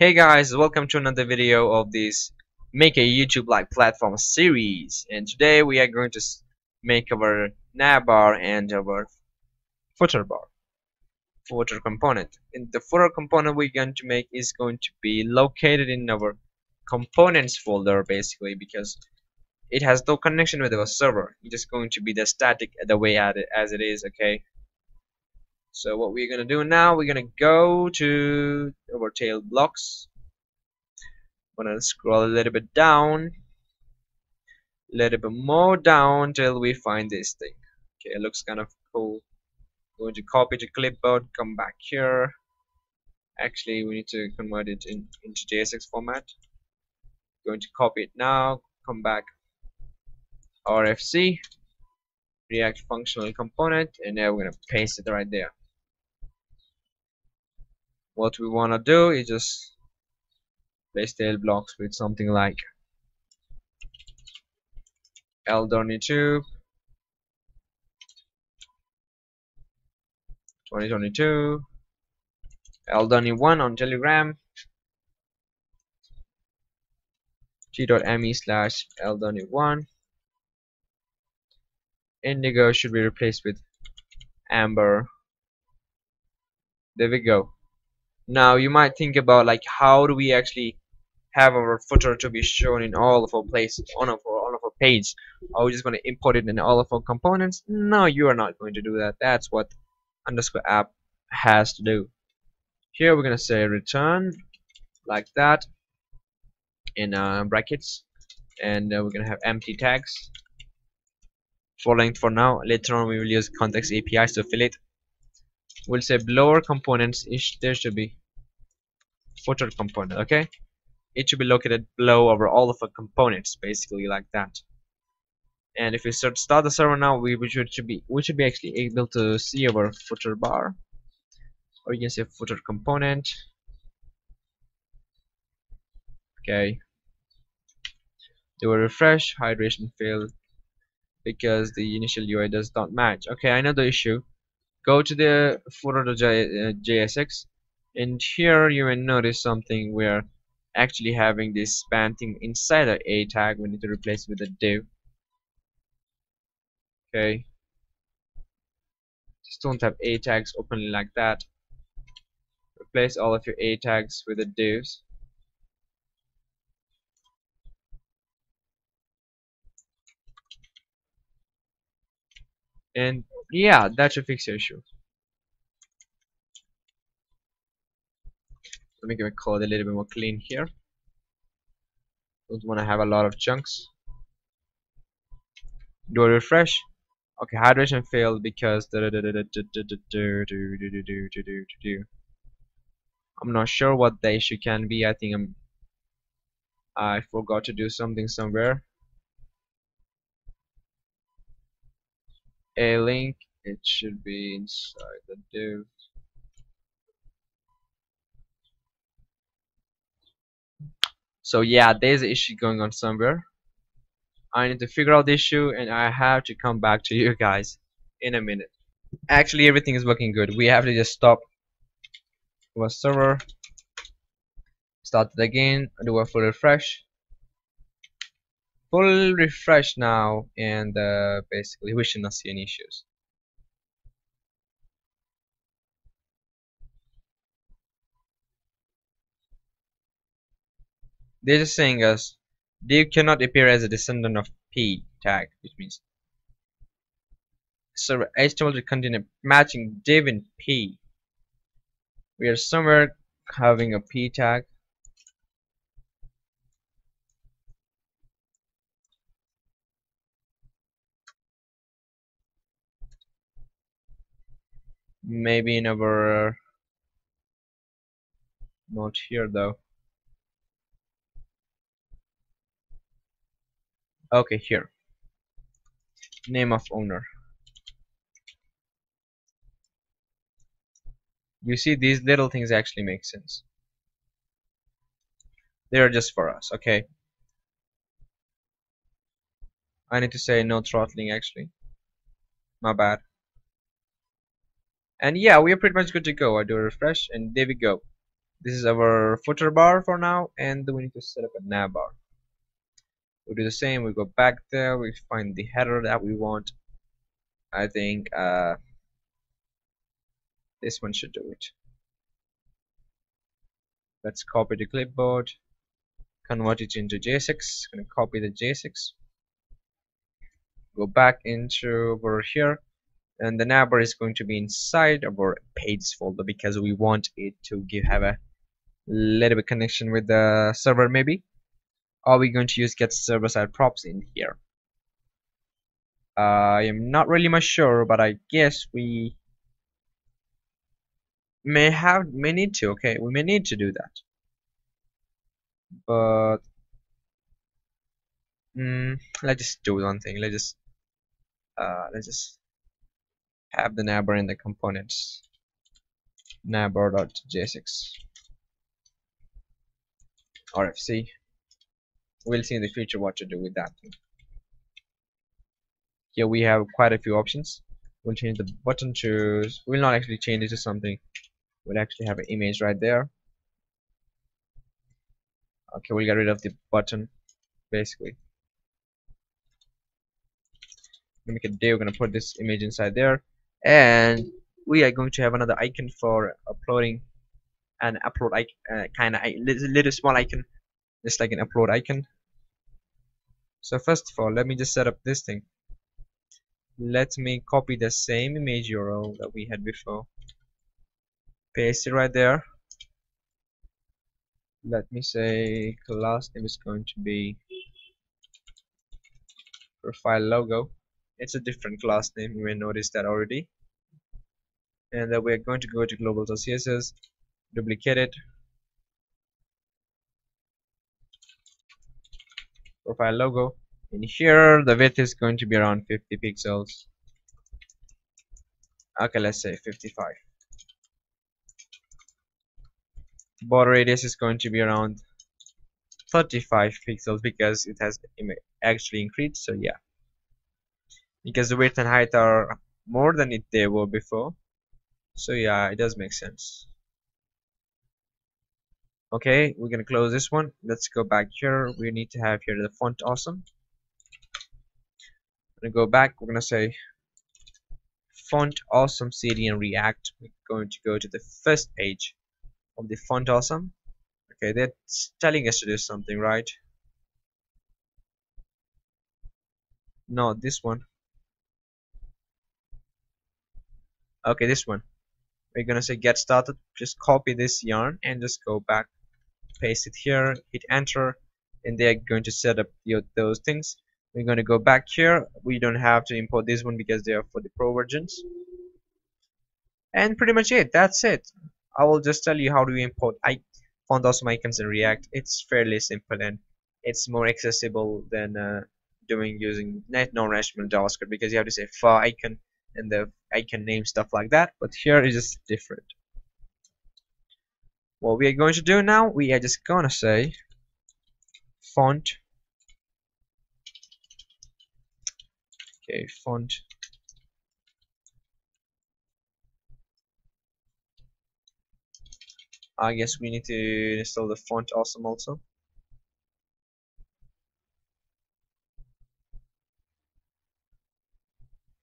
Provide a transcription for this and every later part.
Hey guys, welcome to another video of this Make a YouTube Like platform series. And today we are going to make our navbar and our footer bar. Footer component. And the footer component we're going to make is going to be located in our components folder basically because it has no connection with our server. It's just going to be the static the way as it is okay so what we're gonna do now we're gonna go to our tail blocks. I'm gonna scroll a little bit down a little bit more down till we find this thing. Okay it looks kind of cool. Going to copy to clipboard come back here. Actually we need to convert it in, into JSX format. Going to copy it now come back. RFC React functional component and now we're gonna paste it right there what we want to do is just place tail blocks with something like Elderny tube. 2022 Elderny 1 on telegram t.me slash Elderny 1 indigo should be replaced with amber. There we go now you might think about like how do we actually have our footer to be shown in all of our places on our, on our page? Are we just going to import it in all of our components? No you are not going to do that. That's what underscore app has to do. Here we're going to say return like that in uh, brackets. And uh, we're going to have empty tags. For length for now later on we will use context APIs to fill it. We'll say below components ish there should be footer component okay? It should be located below over all of the components basically like that. And if we start start the server now we, we should, should be we should be actually able to see our footer bar or you can say footer component. Okay. Do a refresh hydration failed because the initial UI does not match. Okay I know the issue. Go to the footer.jsx and here you will notice something. We're actually having this span thing inside the a tag. We need to replace with a div. Okay. Just don't have a tags openly like that. Replace all of your a tags with the divs. And yeah that should fix your issue let me make my code a little bit more clean here. Don't want to have a lot of chunks. Do a refresh. Okay hydration failed because I'm not sure what the issue can be. I think I'm I forgot to do something somewhere. A link it should be inside the div so yeah there's an issue going on somewhere. I need to figure out the issue and I have to come back to you guys in a minute. Actually everything is working good. We have to just stop our server start it again do a full refresh. Full refresh now and uh, basically we should not see any issues they're just saying us div cannot appear as a descendant of p tag which means server HTML to contain a matching div in p. We are somewhere having a p tag. Maybe in our not here though okay here. Name of owner. You see these little things actually make sense. They're just for us okay? I need to say no throttling actually. My bad. And yeah we are pretty much good to go. I do a refresh and there we go. This is our footer bar for now and we need to set up a nav bar we do the same. We go back there. We find the header that we want. I think uh, this one should do it. Let's copy the clipboard. Convert it into JSX gonna copy the JSX go back into over here. And the navbar is going to be inside of our pages folder because we want it to give have a little bit connection with the server maybe are we going to use get server side props in here? I am not really much sure but I guess we may have may need to okay? We may need to do that. But mm, let's just do one thing. Let's just uh, let's just have the navbar in the components. Navbar.jsx RFC we'll see in the future what to do with that. Here we have quite a few options. We'll change the button to we'll not actually change it to something. We'll actually have an image right there. Okay we'll get rid of the button basically. Make a day we're gonna put this image inside there. And we are going to have another icon for uploading an upload icon uh, kind of little small icon. Just like an upload icon so first of all let me just set up this thing. Let me copy the same image URL that we had before. Paste it right there. Let me say class name is going to be profile logo. It's a different class name. You may notice that already. And then we're going to go to global.css duplicate it profile logo. In here the width is going to be around 50 pixels. Okay let's say 55 border radius is going to be around 35 pixels because it has actually increased so yeah. Because the width and height are more than it they were before. So yeah it does make sense okay we're gonna close this one. Let's go back here. We need to have here the font awesome. I'm gonna go back. We're gonna say font awesome cd and react. We're going to go to the first page of the font awesome. Okay that's telling us to do something right? No this one. Okay this one we're gonna say get started. Just copy this yarn and just go back paste it here hit enter and they're going to set up your, those things. We're going to go back here. We don't have to import this one because they are for the pro versions. And pretty much it. That's it. I will just tell you how do you import. I font awesome icons in React. It's fairly simple and it's more accessible than uh, doing using net non-relational JavaScript because you have to say far icon and the I can name stuff like that but here is just different. What we are going to do now we are just gonna say font. Okay font. I guess we need to install the font awesome also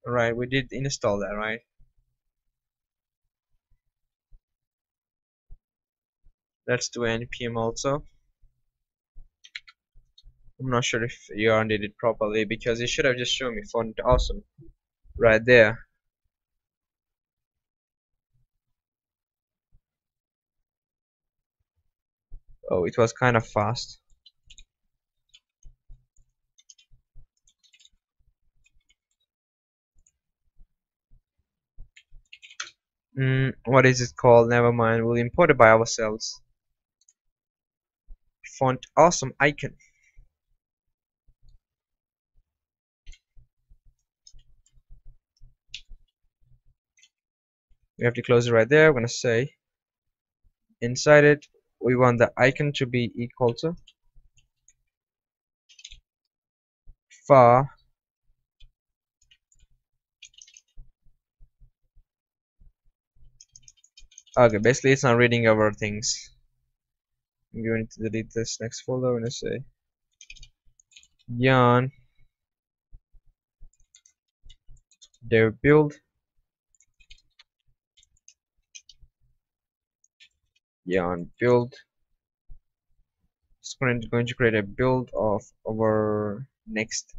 right we did install that right? Let's do npm also. I'm not sure if you did it properly because it should have just shown me font. Awesome. Right there. Oh it was kind of fast Mm, what is it called? Never mind. We'll import it by ourselves. Font awesome icon. We have to close it right there. We're gonna say inside it we want the icon to be equal to far okay basically it's not reading over things. I'm going to delete this next folder. Gonna say yarn. Dev build. Yarn build. It's going to create a build of our next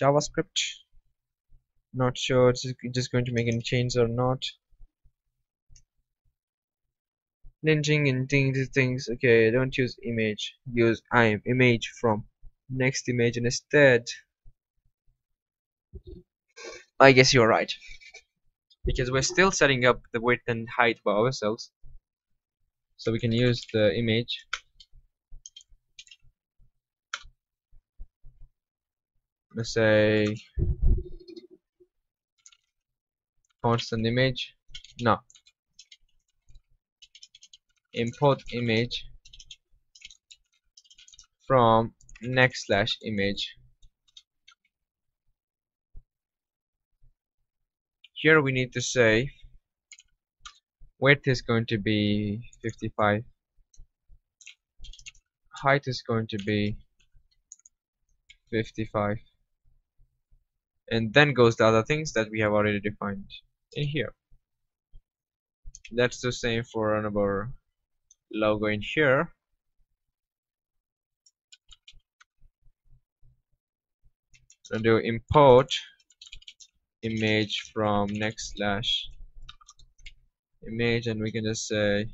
javascript. Not sure it's just going to make any changes or not linking and things things. Okay don't use image. Use im image from next image instead. I guess you're right. Because we're still setting up the width and height by ourselves. So we can use the image. Let's say constant image. No import image from next slash image. Here we need to say width is going to be 55 height is going to be 55 and then goes the other things that we have already defined in here. That's the same for another logo in here. And do import image from next slash image and we can just say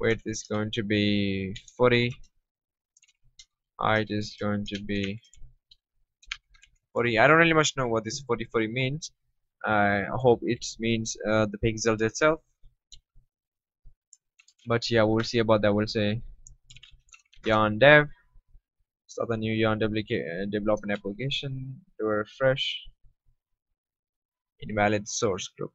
width is going to be 40 height is going to be 40 I don't really much know what this 40 40 means I hope it means uh, the pixels itself. But yeah we'll see about that. We'll say yarn dev. Start a new yarn uh, development application. Do a refresh. Invalid source group.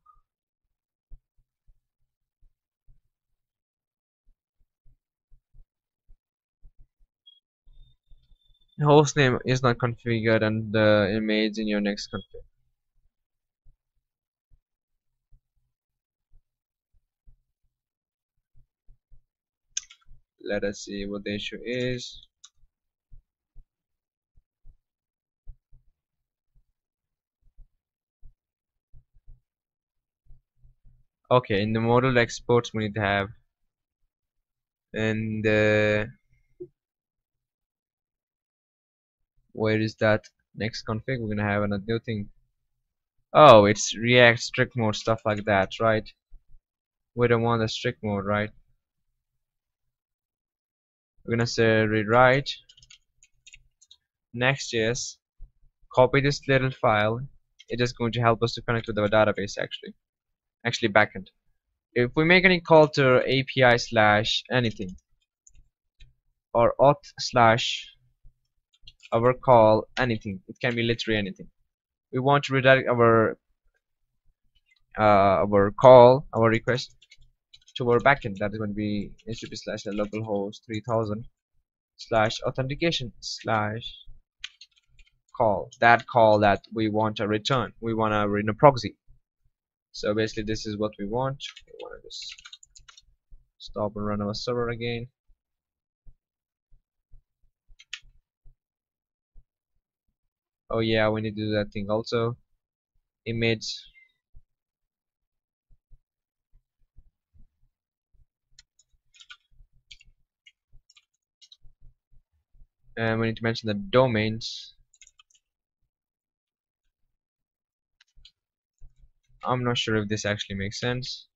Host name is not configured and the image in your next config let us see what the issue is. Okay in the module exports we need to have and uh, where is that next config? We're gonna have another new thing. Oh it's react strict mode stuff like that right? We don't want the strict mode right we're gonna say rewrite. Next.js copy this little file. It is going to help us to connect with our database actually. Actually backend. If we make any call to API slash anything or auth slash our call anything it can be literally anything. We want to redirect our uh, our call our request to our backend that is going to be http slash localhost 3000 slash authentication slash call. That call that we want to return. We want to run a proxy. So basically this is what we want. We want to just stop and run our server again. Oh yeah we need to do that thing also. Image and we need to mention the domains. I'm not sure if this actually makes sense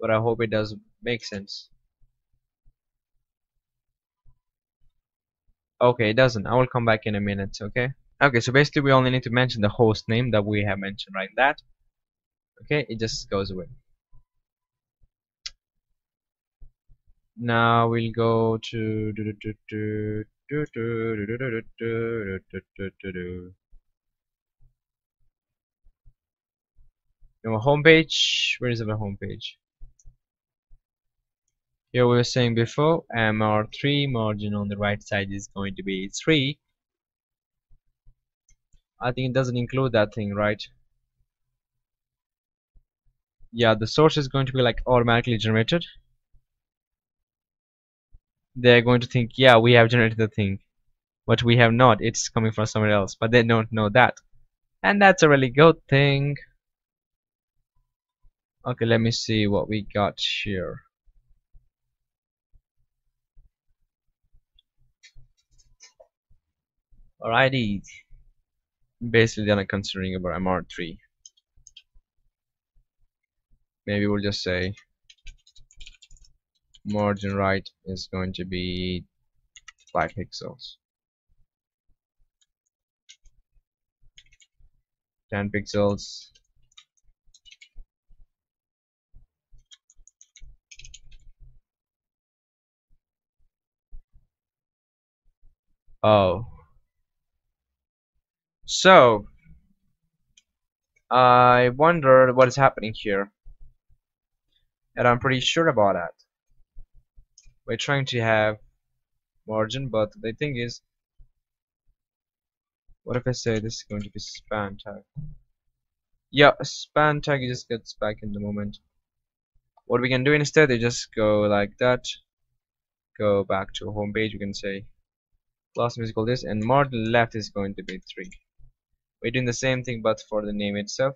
but I hope it does make sense. Okay it doesn't. I will come back in a minute okay? Okay so basically we only need to mention the host name that we have mentioned right? That okay it just goes away now we'll go to our home page where is my home page here we were saying before mr3 margin on the right side is going to be 3 I think it doesn't include that thing right yeah the source is going to be like automatically generated they're going to think yeah we have generated the thing but we have not. It's coming from somewhere else but they don't know that. And that's a really good thing. Okay let me see what we got here. Alrighty. Basically then I'm considering about MR3 maybe we'll just say margin right is going to be 5 pixels. 10 pixels. Oh. So I wonder what is happening here. And I'm pretty sure about that we're trying to have margin but the thing is what if I say this is going to be span tag? Yeah span tag just gets back in the moment. What we can do instead is just go like that go back to home page we can say class musical this and margin left is going to be 3 we're doing the same thing but for the name itself.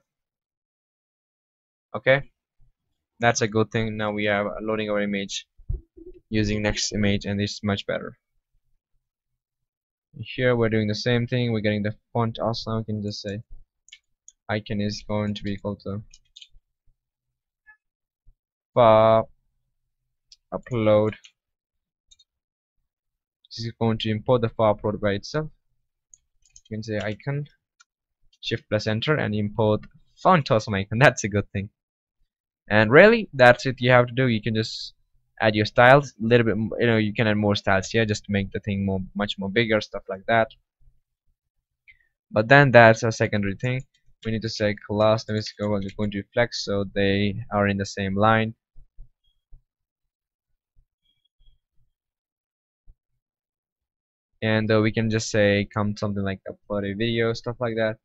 Okay? That's a good thing. Now we are loading our image using next image and it's much better. Here we're doing the same thing. We're getting the font also. We can just say icon is going to be equal to far upload this is going to import the file upload by itself. You can say icon shift plus enter and import font awesome icon. That's a good thing. And really that's it you have to do. You can just add your styles a little bit you know you can add more styles here just to make the thing more much more bigger stuff like that. But then that's a secondary thing. We need to say class. Name is going to flex so they are in the same line. And uh, we can just say come something like upload a video stuff like that.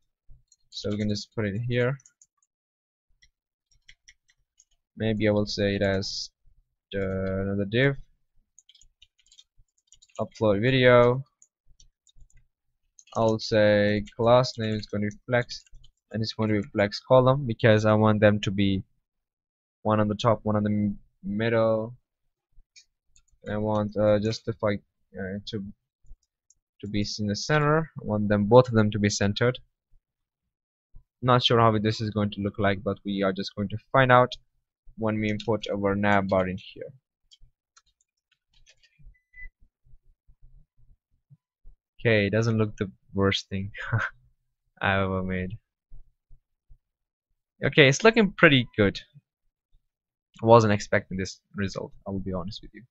So we can just put it here. Maybe I will say it as another div. Upload video. I'll say class name is going to be flex and it's going to be flex column because I want them to be one on the top one on the middle. I want uh, justify uh, to to be in the center. I want them both of them to be centered. Not sure how this is going to look like but we are just going to find out when we import our navbar in here. Okay it doesn't look the worst thing I ever made. Okay it's looking pretty good. I wasn't expecting this result I will be honest with you.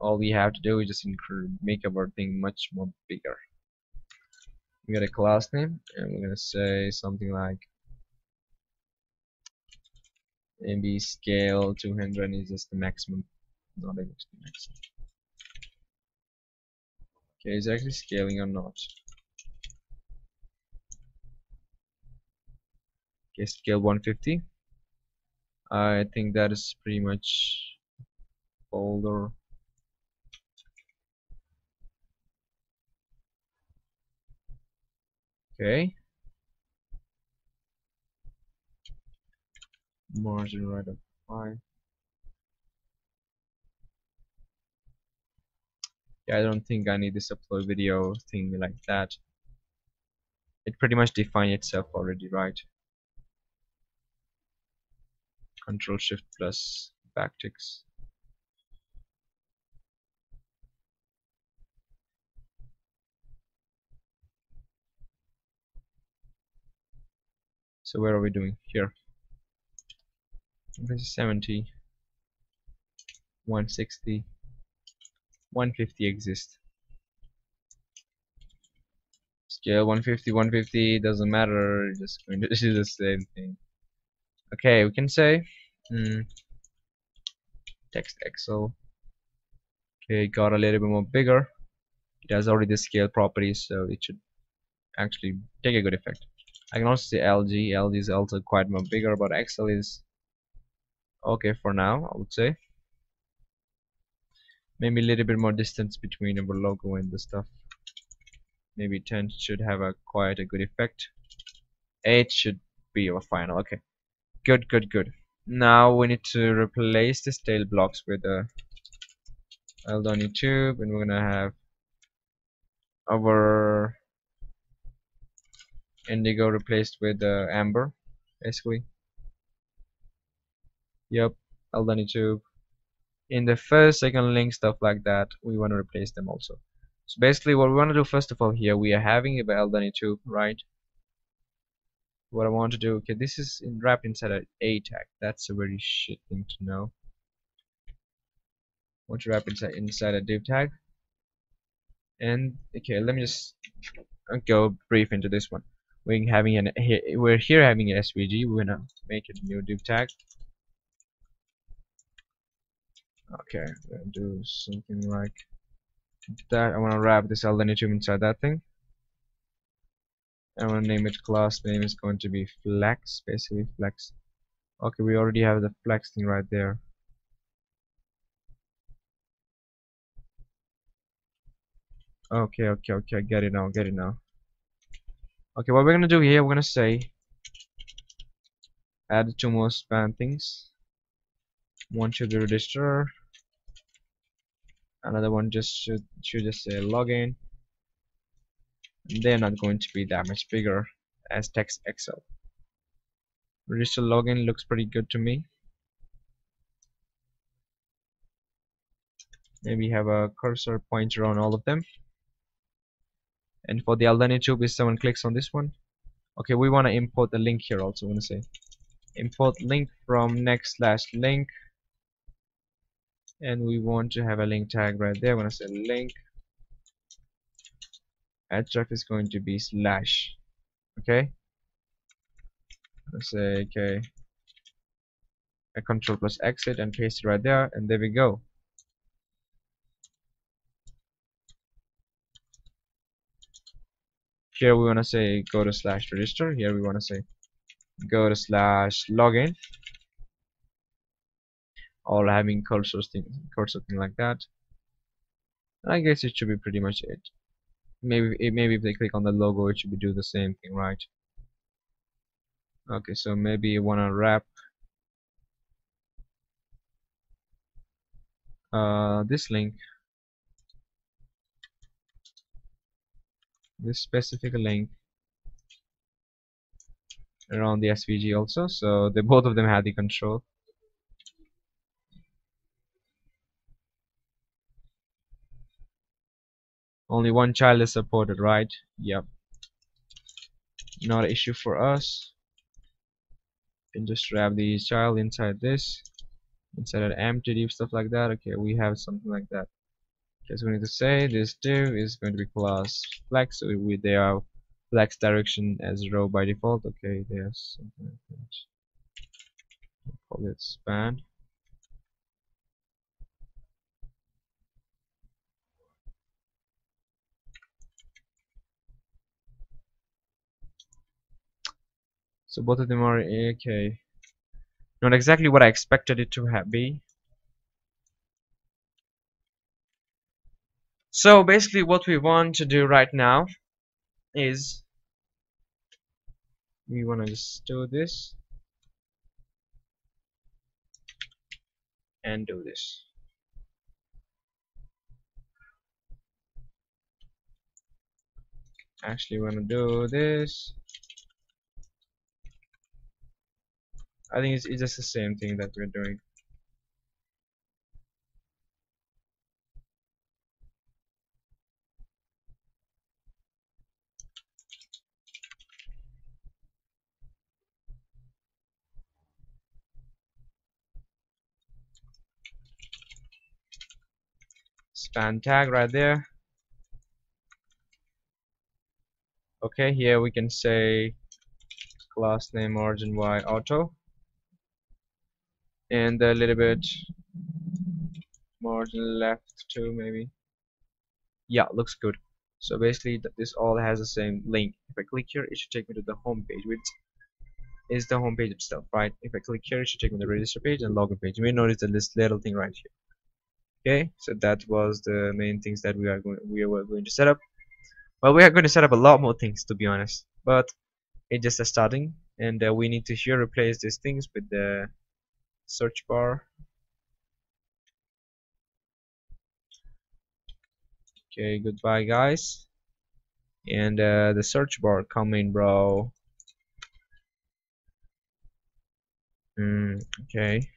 All we have to do is just make our thing much more bigger. We got a class name and we're gonna say something like maybe scale 200 is just the maximum. Not the maximum. Okay is actually scaling or not? Okay scale 150 I think that is pretty much older. Okay margin right of 5 yeah I don't think I need this upload video thing like that. It pretty much defined itself already right? Control shift plus backticks. So where are we doing here this is 70 160 150 exist. Scale 150 150 doesn't matter. Just going to do the same thing. Okay we can say hmm, text excel. Okay got a little bit more bigger. It has already the scale properties so it should actually take a good effect. I can also see LG LG is also quite more bigger but XL is okay for now I would say. Maybe a little bit more distance between our logo and the stuff. Maybe 10 should have a quite a good effect. 8 should be our final. Okay. Good good good. Now we need to replace the tail blocks with a Elderny tube and we're gonna have our indigo replaced with uh, amber basically yep Elderny tube in the first second link stuff like that we want to replace them also. So basically what we want to do first of all here we are having a Elderny tube right? What I want to do okay this is in, wrapped inside an A tag that's a very shit thing to know. I want to wrap inside inside a div tag. And okay let me just go brief into this one. We're having an we're here having an SVG we're gonna make a new div tag okay do something like that. I want to wrap this Elderny tube inside that thing. I want to name it class. Name is going to be flex basically flex. Okay we already have the flex thing right there. Okay okay okay I get it now get it now. Okay what we're gonna do here we're gonna say add two more span things. One should be register another one just should should just uh, say login they're not going to be that much bigger as text excel. Register login looks pretty good to me. Maybe have a cursor pointer on all of them. And for the tube if someone clicks on this one. Okay we want to import the link here also want to say. Import link from next slash link and we want to have a link tag right there. I'm gonna say link href is going to be slash. Okay? Let's say okay. A control plus exit and paste it right there and there we go. Here we want to say go to slash register. Here we want to say go to slash login or having cursor thing cursor thing like that I guess it should be pretty much it. Maybe maybe if they click on the logo it should be do the same thing right? Okay so maybe you wanna wrap uh, this link. This specific link around the SVG also so they both of them have the control only one child is supported right? Yep. Not an issue for us. Can just wrap the child inside this. Inside an empty div stuff like that okay we have something like that. So we need to say. This div is going to be class flex so we they are flex direction as row by default okay there's something like that. Call it span so both of them are okay not exactly what I expected it to be. So basically what we want to do right now is we want to just do this. And do this. Actually want to do this I think it's, it's just the same thing that we're doing. Span tag right there. Okay here we can say class name origin y auto and a little bit margin left too maybe. Yeah looks good. So basically this all has the same link. If I click here it should take me to the home page which is the home page itself right? If I click here it should take me to the register page and login page. You may notice that this little thing right here. Okay so that was the main things that we are going we are going to set up. Well we are going to set up a lot more things to be honest but it's just a starting and uh, we need to here replace these things with the search bar. Okay goodbye guys. And uh, the search bar coming bro. Mm, okay.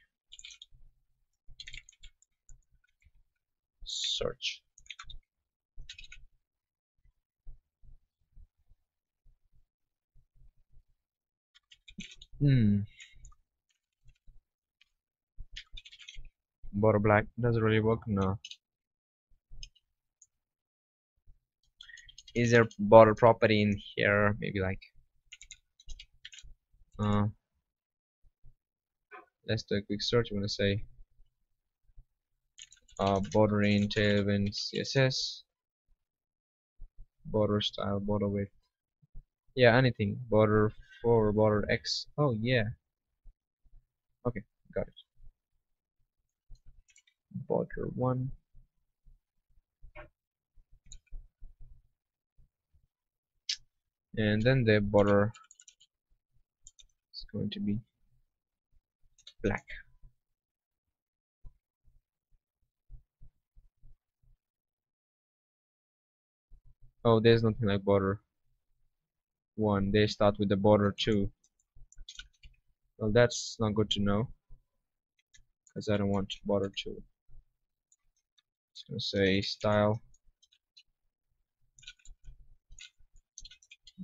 Search. Hmm border black. Doesn't really work no. Is there border property in here? Maybe like uh, let's do a quick search I'm gonna say uh, border in tailwind css border style border width. Yeah anything. Border 4 border x. Oh yeah. Okay got it border 1 and then the border is going to be black. Oh there's nothing like border 1 they start with the border 2 well that's not good to know because I don't want border 2 it's gonna say style.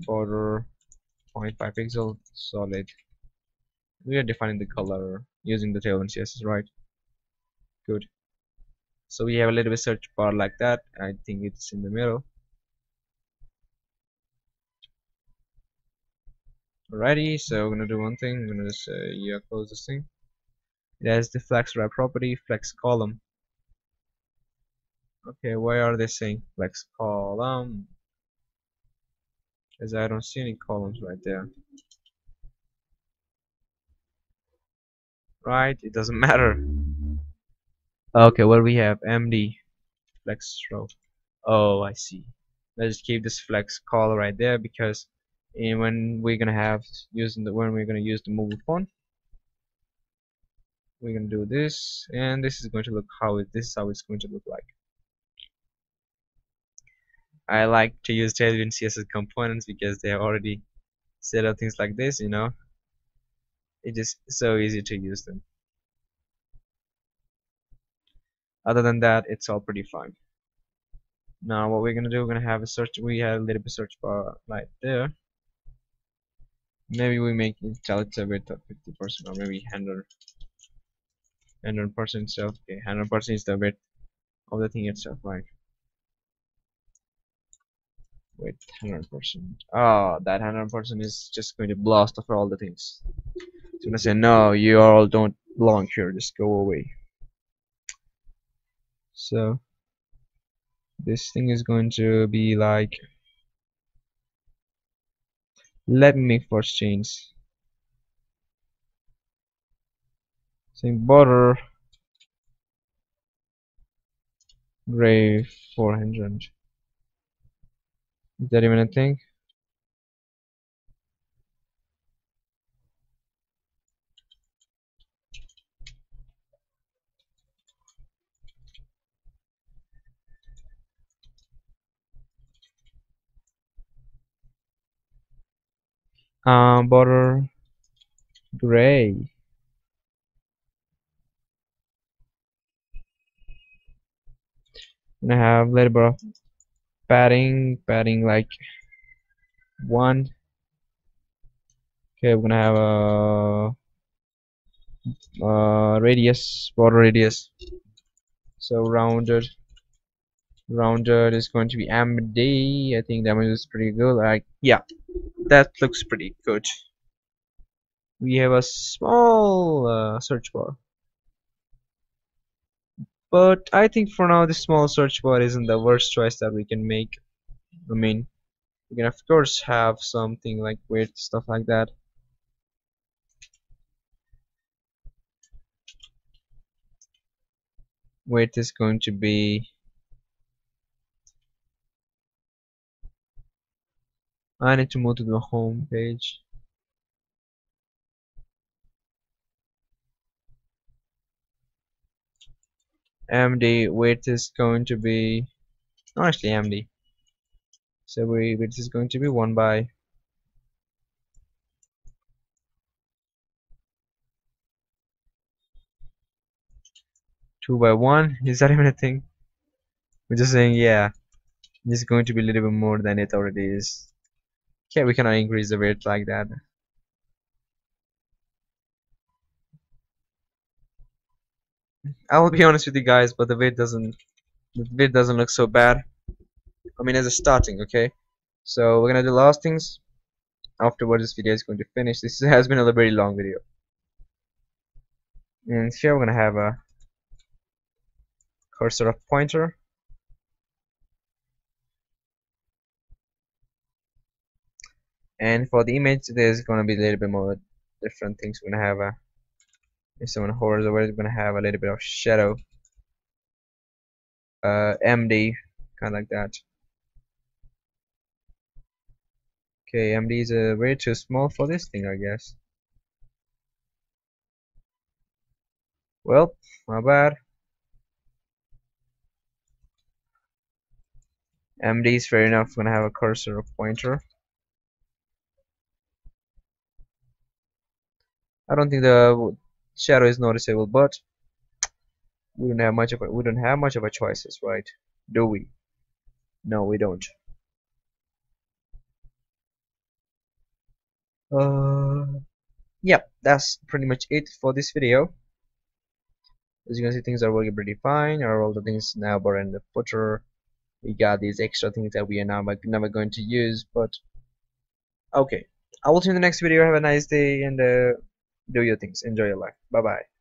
Border 0.5 pixel solid. We are defining the color using the tailwind css right? Good. So we have a little bit search bar like that. I think it's in the middle. Alrighty so we're gonna do one thing. I'm gonna say yeah close this thing. It has the flex wrap property flex column okay why are they saying flex column? As I don't see any columns right there. Right it doesn't matter. Okay what well we have? MD flex row. Oh I see. Let's keep this flex call right there because eh, when we're gonna have using the when we're gonna use the mobile phone we're gonna do this and this is going to look how it this is how it's going to look like I like to use Tailwind CSS components because they already set up things like this, you know. It is so easy to use them. Other than that, it's all pretty fine. Now what we're gonna do, we're gonna have a search. We have a little bit search bar right there. Maybe we make it a bit of 50% or maybe 100 100% itself. Okay, 100% is the bit of the thing itself, right? Wait, 100%. Oh, ah, that 100% is just going to blast off all the things. It's gonna say, no, you all don't belong here, just go away. So, this thing is going to be like, let me make first change. Saying border gray 400 is there even a thing? Um, border gray. I have of padding padding like one. Okay we're gonna have a, a radius border radius. So rounded rounded is going to be MD I think that is pretty good. Like yeah that looks pretty good. We have a small uh, search bar but I think for now this small search bar isn't the worst choice that we can make. I mean we can of course have something like weird stuff like that. Weight is going to be I need to move to the home page MD weight is going to be no actually MD so we weight is going to be 1 by two by one. Is that even a thing? We're just saying yeah this is going to be a little bit more than it already is. Okay we cannot increase the weight like that I will be honest with you guys but the vid doesn't the vid doesn't look so bad. I mean as a starting okay? So we're gonna do last things. Afterwards this video is going to finish this has been a very long video. And here we're gonna have a cursor of pointer. And for the image there's gonna be a little bit more different things. We're gonna have a if someone hovers over it's gonna have a little bit of shadow uh, MD kind of like that okay MD is uh, way too small for this thing I guess well not bad MD is fair enough. Gonna have a cursor or pointer. I don't think the shadow is noticeable, but we don't have much of a we don't have much of a choices, right? Do we? No, we don't. Uh, yep, that's pretty much it for this video. As you can see, things are working pretty fine. Are all the things now but in the footer we got these extra things that we are now never going to use but okay I will see you in the next video have a nice day and uh, do your things. Enjoy your life. Bye bye